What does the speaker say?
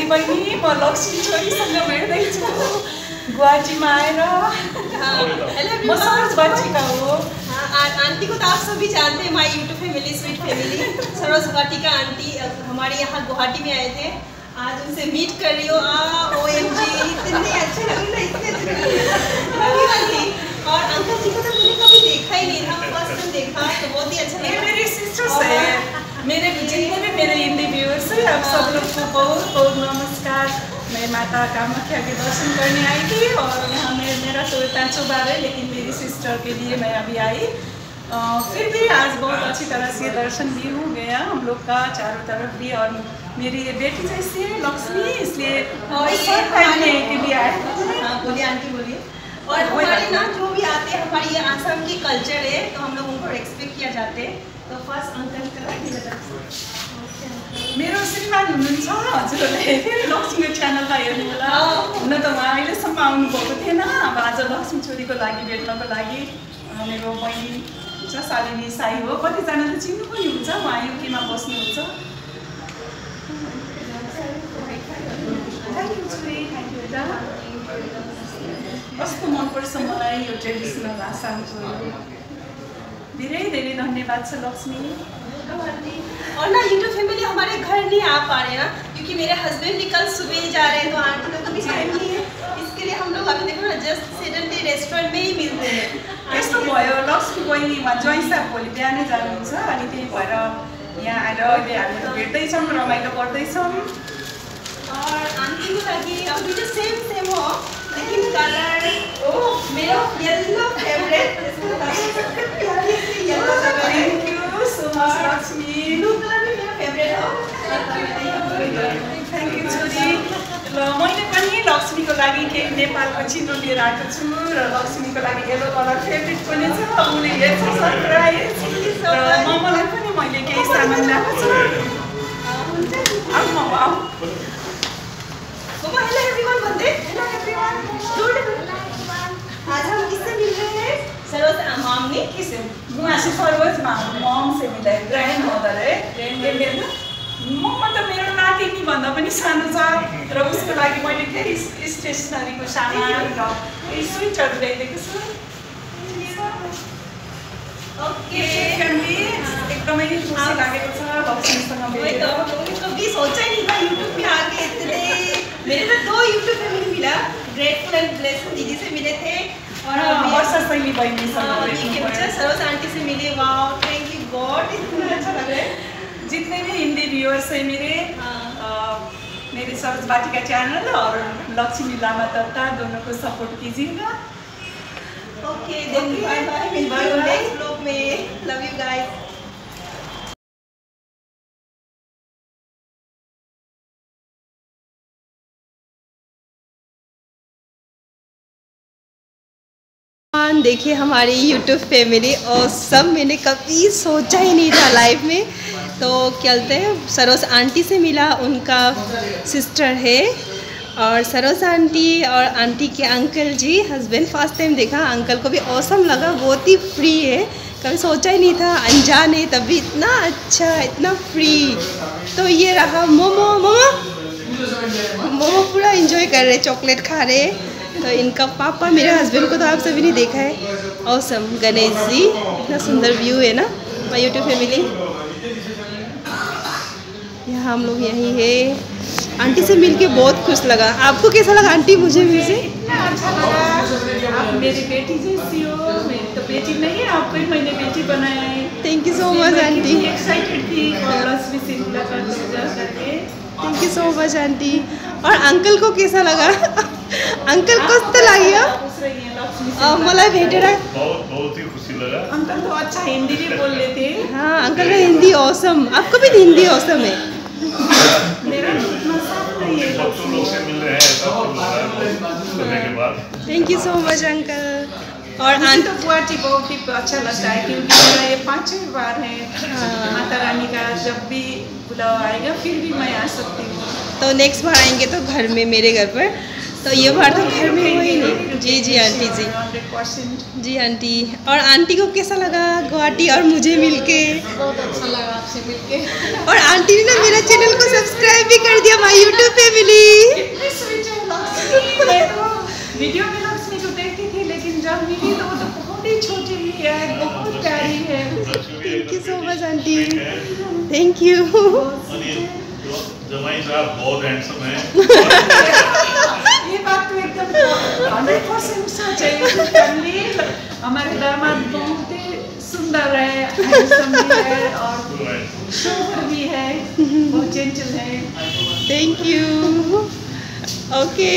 दिदी बहिनी म लक्ष्मी छोरीसँग भेट्दैछु गुवाहाटीमा आएर म सरोज बाचिका हो हाँ, आ- आंटी को तो आप सभी जानते हैं my YouTube family sweet family Saroj Guwahati का आंटी हमारे यहाँ गुवाहाटी में आए थे। आज उनसे मीट कर रही हो। आ ओ एम जी इतने अच्छे लग रहे इतने अच्छे लग रहे हैं। और अंकल जी को तो मैंने कभी देखा ही नहीं था फ़र्स्ट टाइम देखा तो बहुत ही अच्छा लगा। मेरी सिस्टर्स है। मेरे जितने भी मेरे हिंदी व्यूअर्स है आप सब लोग को बहुत बहुत मैं माता कामाख्या के दर्शन करने आई थी और यहाँ मैं मेरा तो पाँचों बार है लेकिन मेरी सिस्टर के लिए मैं अभी आई। फिर भी आज बहुत अच्छी तरह से दर्शन भी हो गया हम लोग का चारों तरफ़ भी। और मेरी ये बेटी जैसी है लक्ष्मी इसलिए ये सब हमारे- के लिए आए। हाँ बोलिए आंटी बोलिए। और हमारे ना जो भी आते हैं हमारी ये आसाम की कल्चर है तो हम लोग उनको रेस्पेक्ट किया जाते हैं। तो फर्स्ट अंकल का मेरो श्रीमान हुनुहुन्छ हजुरहरूले। फेरि लक्ष्मीको च्यानललाई हेर्नु होला। हुन त उहाँ अहिलेसम्म आउनुभएको थिएन। अब आज लक्ष्मी छोरीको लागि भेट्नको लागि मेरो बहिनी हुन्छ शालिनी साई हो। कतिजनाले चिन्नु पनि हुन्छ। उहाँ युकेमा बस्नुहुन्छ। मनपर्छ मलाई यो ट्रेडिसनल आसामको धेरै धेरै धन्यवाद छ लक्ष्मी। और ना यूट्यूब फैमिली हमारे घर नहीं आ पा रहे ना क्योंकि मेरे हस्बैंड भी कल सुबह ही जा रहे हैं तो आंटी लोग भी टाइम नहीं है। इसके लिए हम लोग अभी देखो ना जस्ट सडनली रेस्टोरेंट में ही मिलते हैं। यस्तो भयो लक्ष्मी बहिनी उहाँ ज्वाइँ साहब भोलि बिहानै जानुहुन्छ अनि त्यही भएर यहाँ आएर अहिले हामीहरू भेट्दैछौँ रमाइलो गर्दैछौँ। और आंटी को लगी अभी तो सेम सेम हो। लेकिन कलर ओ मेरा favourite yellow thank you so much Lakshmi blue colour भी मेरा फेवरेट हो थ्याङ्क यू छोरी ल मैले पनि लक्ष्मीको लागि केही नेपालको चिनो लिएर आएको छु र लक्ष्मीको लागि येलो कलर फेभरेट पनि छ उसले हेर्छ सरप्राइज र ममलाई पनि मैले केही सामान ल्याएको छु आऊ आऊ was a mom ni kisim. No, माम. Mom से Grandmother है. Grandmother. त मेरो नातिनी भन्दा पनि सानो छ र उसको लागि मैले फेरि स्टेसनरीको सामान र स्विटहरू ल्याइदिएको छु ओके एकदमै खुसी लागेको छ लक्ष्मीसँग भेटेर दो सरोज आंटी से मिले। वाओ थैंक यू गॉड इतना अच्छा लग रहा है। जितने भी हिंदी व्यूअर्स है मेरे हाँ। मेरे सरोज बाटिका चैनल और लक्ष्मी लामा दत्ता दोनों को सपोर्ट कीजिएगा। Okay then bye bye bye देखिए हमारी यूट्यूब फैमिली और सब मैंने कभी सोचा ही नहीं था लाइफ में। तो कहते हैं। सरोज आंटी से मिला उनका सिस्टर है। और सरोज आंटी और आंटी के uncle ji husband first time देखा। अंकल को भी औसम लगा। बहुत ही फ्री है। कभी सोचा ही नहीं था। अनजान है तभी इतना अच्छा इतना फ्री तो ये रहा मोमो। मोमो? मोमो पूरा इंजॉय कर रहे चॉकलेट खा रहे। तो इनका पापा मेरे हस्बैंड को तो आप सभी ने देखा है। औसम गणेश जी। इतना सुंदर व्यू है ना माई यूट्यूब फैमिली यहाँ हम लोग यहीं है। आंटी से मिलके बहुत खुश लगा। आपको कैसा लगा आंटी मुझे मिल से? Thank you so much aunty. Thank you so much aunty. और अंकल को कैसा लगा? अंकल कस्तो लाग्यो खुश रहिए लक्ष्मी से अ, मलाई भेटेर। बहुत बहुत ही खुशी लगा। अंकल तो अच्छा हिंदी भी बोल लेते हाँ। अंकल का हिंदी औसम आपको भी हिंदी औसम है। है। लोग हैं हो है thank you so much uncle और मुझे तो गुवाहाटी बहुत ही अच्छा लगता है क्योंकि मेरा ये पांचवी बार है। माता रानी का जब भी बुलावा आएगा फिर भी मैं आ सकती हूँ। तो नेक्स्ट बार आएँगे तो घर में मेरे घर पर। तो ये बार तो घर में हुई नहीं। जी जी आंटी जी। जी आंटी। और आंटी को कैसा लगा गुवाहाटी और मुझे मिलके? बहुत अच्छा लगा आपसे मिलके। और आंटी ने ना मेरा चैनल को सब्सक्राइब भी कर दिया माय यूट्यूब पे मिली। वीडियो में लॉक्स देखती थी लेकिन जब मिली तो वो तो बहुत ही छोटी है बहुत प्यारी है। Thank you so much aunty. Thank you जमाई साहब बहुत हैंडसम है। तो एकदम हंड्रेड परसेंट सच है ये फैमिली हमारे दामाद बहुत ही सुंदर है है और शोभर भी है, बहुत जेंटल है। Thank you okay